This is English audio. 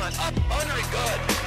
Excellent. Up, under, good.